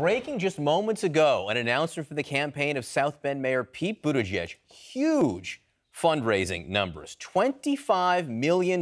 breaking just moments ago, an announcement for the campaign of South Bend Mayor Pete Buttigieg. Huge fundraising numbers $25 million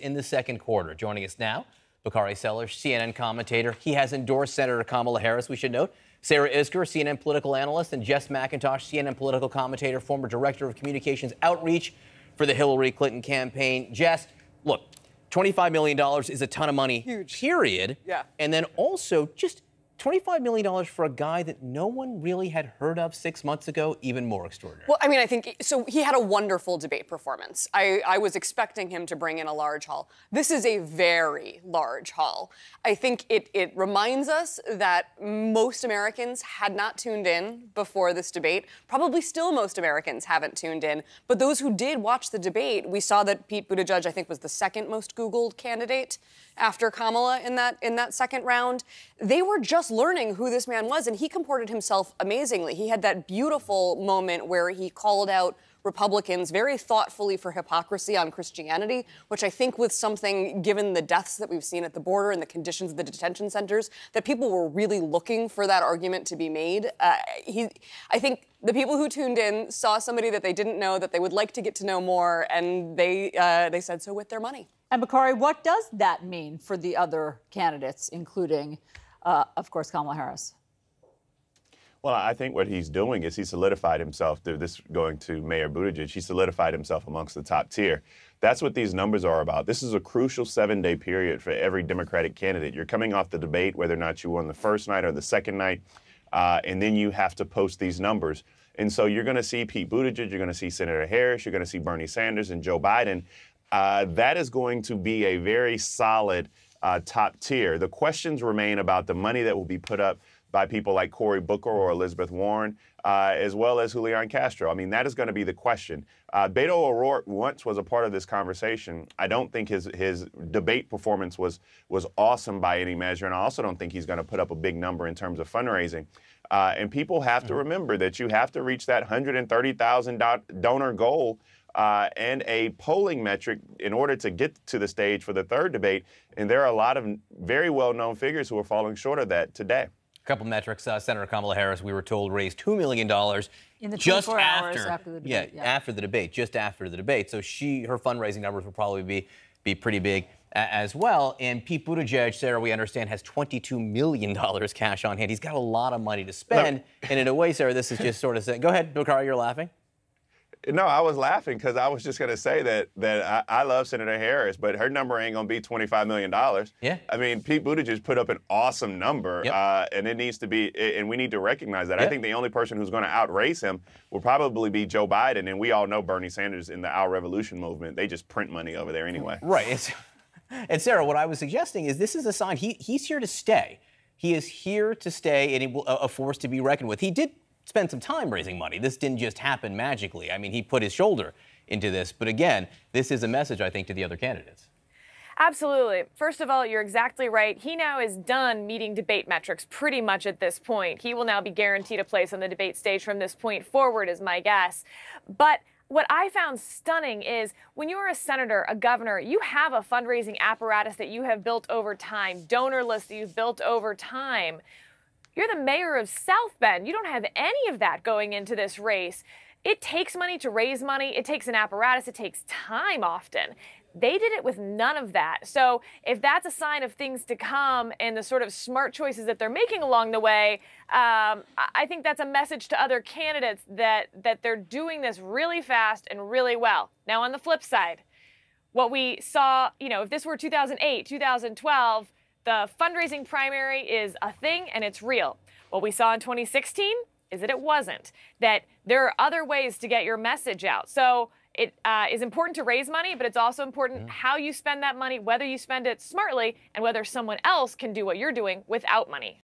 in the second quarter. Joining us now, Bakari Sellers, CNN commentator. He has endorsed Senator Kamala Harris, we should note. Sarah Isgur, CNN political analyst, and Jess McIntosh, CNN political commentator, former director of communications outreach for the Hillary Clinton campaign. Jess, look, $25 million is a ton of money, Huge. period. Yeah. And then also, just $25 million for a guy that no one really had heard of six months ago, even more extraordinary. Well, I mean, I think so. He had a wonderful debate performance. I, I was expecting him to bring in a large haul. This is a very large haul. I think it, it reminds us that most Americans had not tuned in before this debate. Probably still most Americans haven't tuned in. But those who did watch the debate, we saw that Pete Buttigieg, I think, was the second most Googled candidate after Kamala in that in that second round. They were just learning who this man was, and he comported himself amazingly. He had that beautiful moment where he called out Republicans very thoughtfully for hypocrisy on Christianity, which I think was something, given the deaths that we've seen at the border and the conditions of the detention centers, that people were really looking for that argument to be made. Uh, he, I think the people who tuned in saw somebody that they didn't know, that they would like to get to know more, and they uh, they said so with their money. And Bakari, what does that mean for the other candidates, including, uh, of course, Kamala Harris? Well, I think what he's doing is he solidified himself through this going to Mayor Buttigieg. He solidified himself amongst the top tier. That's what these numbers are about. This is a crucial seven day period for every Democratic candidate. You're coming off the debate, whether or not you won the first night or the second night, uh, and then you have to post these numbers. And so you're going to see Pete Buttigieg, you're going to see Senator Harris, you're going to see Bernie Sanders and Joe Biden. Uh, that is going to be a very solid uh, top tier. The questions remain about the money that will be put up by people like Cory Booker or Elizabeth Warren, uh, as well as Julian Castro. I mean, that is going to be the question. Uh, Beto O'Rourke once was a part of this conversation. I don't think his his debate performance was was awesome by any measure, and I also don't think he's going to put up a big number in terms of fundraising. Uh, and people have to remember that you have to reach that $130,000 donor goal uh, and a polling metric in order to get to the stage for the third debate. And there are a lot of very well known figures who are falling short of that today. A couple metrics. Uh, Senator Kamala Harris, we were told, raised $2 million In the just 24 hours after, after the debate, Yeah, yeah. after the debate, just after the debate. So she, her fundraising numbers will probably be, be pretty big a- as well. And Pete Buttigieg, Sarah, we understand, has $22 million cash on hand. He's got a lot of money to spend. and in a way, Sarah, this is just sort of saying, go ahead, Bakari, you're laughing. No, I was laughing because I was just going to say that that I, I love Senator Harris, but her number ain't going to be twenty five million dollars. Yeah. I mean, Pete Buttigieg put up an awesome number, Yep. uh, and it needs to be, and we need to recognize that. I think the only person who's going to outrace him will probably be Joe Biden, and we all know Bernie Sanders in the Our Revolution movement. They just print money over there anyway. Right. It's, and Sarah, what I was suggesting is this is a sign he, he's here to stay. He is here to stay and he will, a force to be reckoned with. He did spend some time raising money. This didn't just happen magically. I mean, he put his shoulder into this. But again, this is a message, I think, to the other candidates. Absolutely. First of all, you're exactly right. He now is done meeting debate metrics pretty much at this point. He will now be guaranteed a place on the debate stage from this point forward, is my guess. But what I found stunning is when you're a senator, a governor, you have a fundraising apparatus that you have built over time, donor lists that you've built over time. You're the mayor of South Bend. You don't have any of that going into this race. It takes money to raise money, it takes an apparatus, it takes time often. They did it with none of that. So, if that's a sign of things to come and the sort of smart choices that they're making along the way, um, I think that's a message to other candidates that, that they're doing this really fast and really well. Now, on the flip side, what we saw, you know, if this were 2008, 2012, the fundraising primary is a thing and it's real. What we saw in 2016 is that it wasn't, that there are other ways to get your message out. So it uh, is important to raise money, but it's also important how you spend that money, whether you spend it smartly, and whether someone else can do what you're doing without money.